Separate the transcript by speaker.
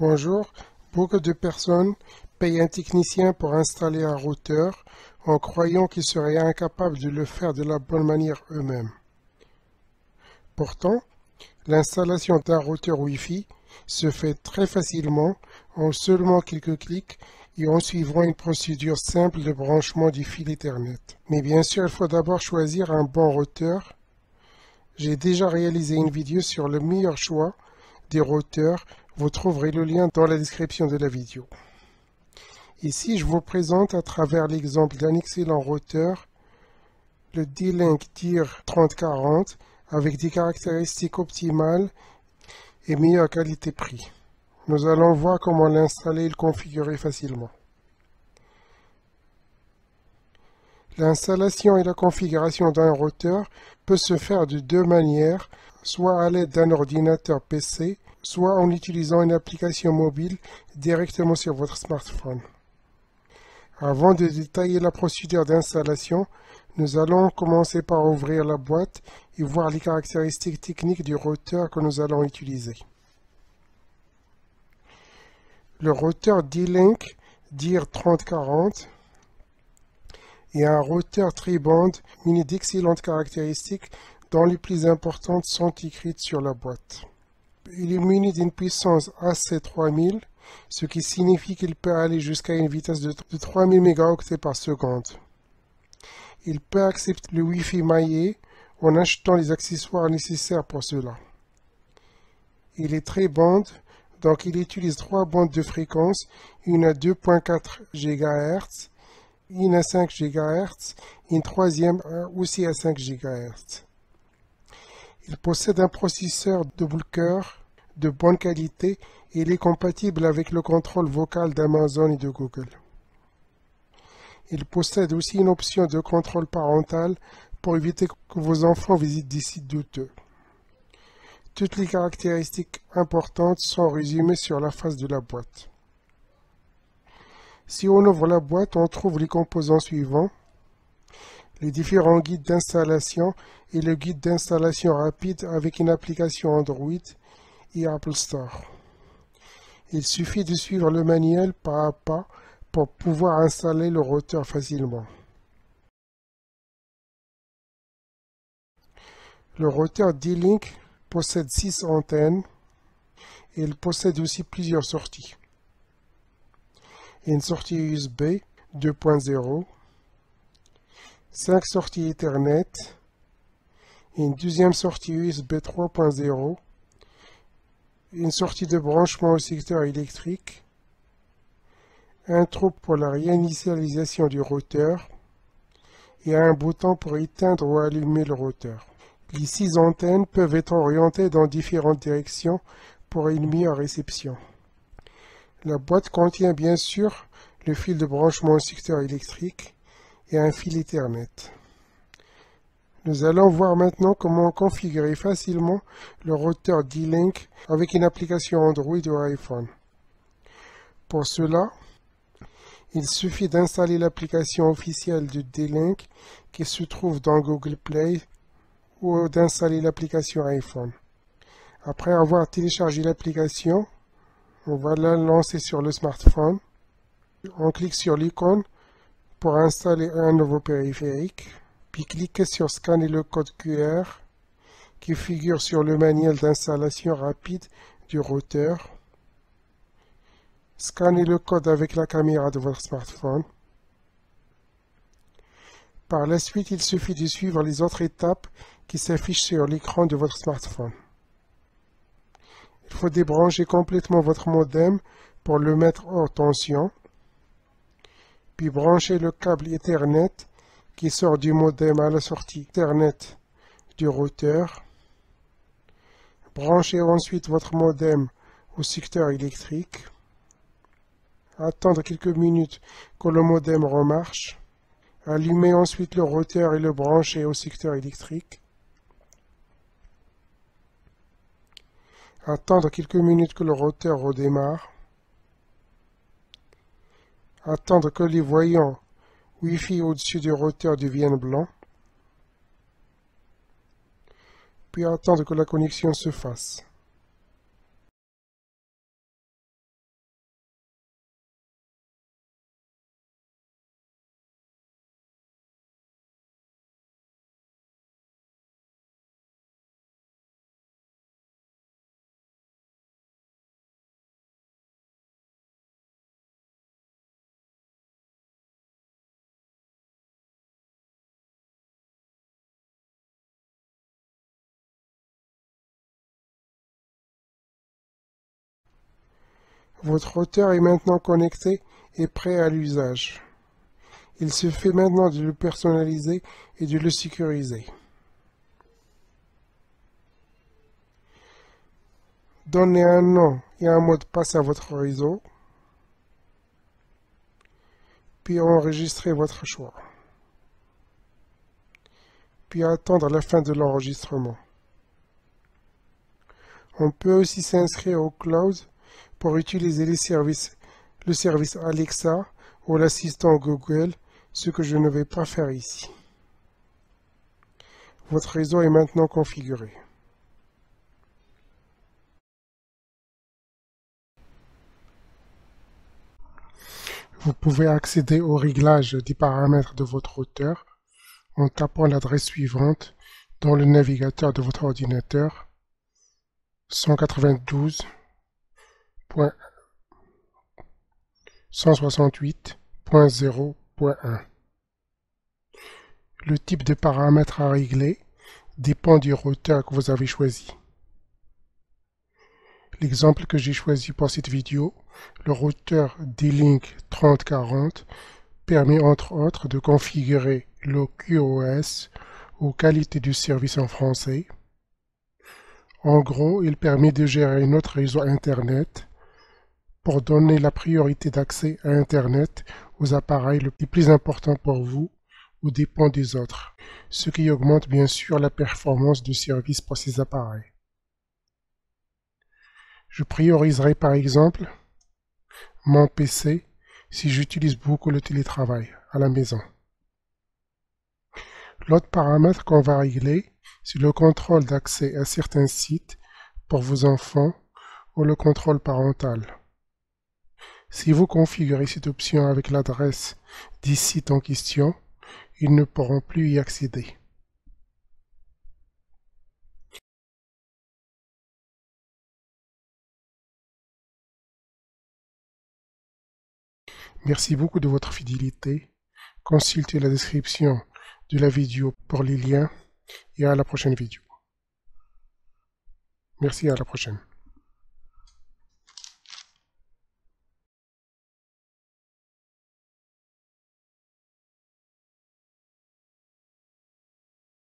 Speaker 1: Bonjour, beaucoup de personnes payent un technicien pour installer un routeur en croyant qu'ils seraient incapables de le faire de la bonne manière eux-mêmes. Pourtant, l'installation d'un routeur Wi-Fi se fait très facilement en seulement quelques clics et en suivant une procédure simple de branchement du fil Ethernet. Mais bien sûr, il faut d'abord choisir un bon routeur. J'ai déjà réalisé une vidéo sur le meilleur choix des routeurs vous trouverez le lien dans la description de la vidéo. Ici, je vous présente à travers l'exemple d'un excellent routeur, le D-Link DIR 3040, avec des caractéristiques optimales et meilleure qualité-prix. Nous allons voir comment l'installer et le configurer facilement. L'installation et la configuration d'un routeur peut se faire de deux manières, soit à l'aide d'un ordinateur PC, soit en utilisant une application mobile directement sur votre smartphone. Avant de détailler la procédure d'installation, nous allons commencer par ouvrir la boîte et voir les caractéristiques techniques du routeur que nous allons utiliser. Le routeur D-Link DIR 3040 est un routeur tri-band muni d'excellentes caractéristiques dont les plus importantes sont écrites sur la boîte il est muni d'une puissance AC3000, ce qui signifie qu'il peut aller jusqu'à une vitesse de 3000 mégaoctets par seconde. Il peut accepter le Wi-Fi maillé en achetant les accessoires nécessaires pour cela. Il est très bande, donc il utilise trois bandes de fréquence, une à 2.4 GHz, une à 5 GHz, une troisième aussi à 5 GHz. Il possède un processeur double cœur de bonne qualité et il est compatible avec le contrôle vocal d'Amazon et de Google. Il possède aussi une option de contrôle parental pour éviter que vos enfants visitent des sites douteux. Toutes les caractéristiques importantes sont résumées sur la face de la boîte. Si on ouvre la boîte, on trouve les composants suivants les différents guides d'installation et le guide d'installation rapide avec une application Android et Apple Store. Il suffit de suivre le manuel pas à pas pour pouvoir installer le routeur facilement. Le routeur D-Link possède 6 antennes et il possède aussi plusieurs sorties. Une sortie USB 2.0 5 sorties Ethernet, une deuxième sortie USB 3.0, une sortie de branchement au secteur électrique, un trou pour la réinitialisation du routeur et un bouton pour éteindre ou allumer le routeur. Les six antennes peuvent être orientées dans différentes directions pour une meilleure réception. La boîte contient bien sûr le fil de branchement au secteur électrique, et un fil Ethernet. Nous allons voir maintenant comment configurer facilement le routeur D-Link avec une application Android ou iPhone. Pour cela, il suffit d'installer l'application officielle du D-Link qui se trouve dans Google Play ou d'installer l'application iPhone. Après avoir téléchargé l'application, on va la lancer sur le smartphone. On clique sur l'icône pour installer un nouveau périphérique, puis cliquez sur Scanner le code QR qui figure sur le manuel d'installation rapide du routeur. Scannez le code avec la caméra de votre smartphone. Par la suite, il suffit de suivre les autres étapes qui s'affichent sur l'écran de votre smartphone. Il faut débrancher complètement votre modem pour le mettre hors tension puis branchez le câble Ethernet qui sort du modem à la sortie Ethernet du routeur. Branchez ensuite votre modem au secteur électrique. Attendre quelques minutes que le modem remarche. Allumez ensuite le routeur et le branchez au secteur électrique. Attendre quelques minutes que le routeur redémarre. Attendre que les voyants Wi-Fi au-dessus du routeur deviennent blancs. Puis attendre que la connexion se fasse. Votre routeur est maintenant connecté et prêt à l'usage. Il se fait maintenant de le personnaliser et de le sécuriser. Donnez un nom et un mot de passe à votre réseau, puis enregistrez votre choix, puis attendre la fin de l'enregistrement. On peut aussi s'inscrire au cloud pour utiliser le service Alexa ou l'assistant Google, ce que je ne vais pas faire ici. Votre réseau est maintenant configuré. Vous pouvez accéder au réglage des paramètres de votre routeur en tapant l'adresse suivante dans le navigateur de votre ordinateur 192.168.0.1 Le type de paramètres à régler dépend du routeur que vous avez choisi. L'exemple que j'ai choisi pour cette vidéo, le routeur D-Link 3040, permet entre autres de configurer le QoS aux qualités du service en français. En gros, il permet de gérer notre réseau Internet pour donner la priorité d'accès à Internet aux appareils les plus importants pour vous ou dépend des autres, ce qui augmente bien sûr la performance du service pour ces appareils. Je prioriserai par exemple mon PC si j'utilise beaucoup le télétravail à la maison. L'autre paramètre qu'on va régler, c'est le contrôle d'accès à certains sites pour vos enfants ou le contrôle parental. Si vous configurez cette option avec l'adresse des sites en question, ils ne pourront plus y accéder. Merci beaucoup de votre fidélité. Consultez la description de la vidéo pour les liens et à la prochaine vidéo. Merci à la prochaine.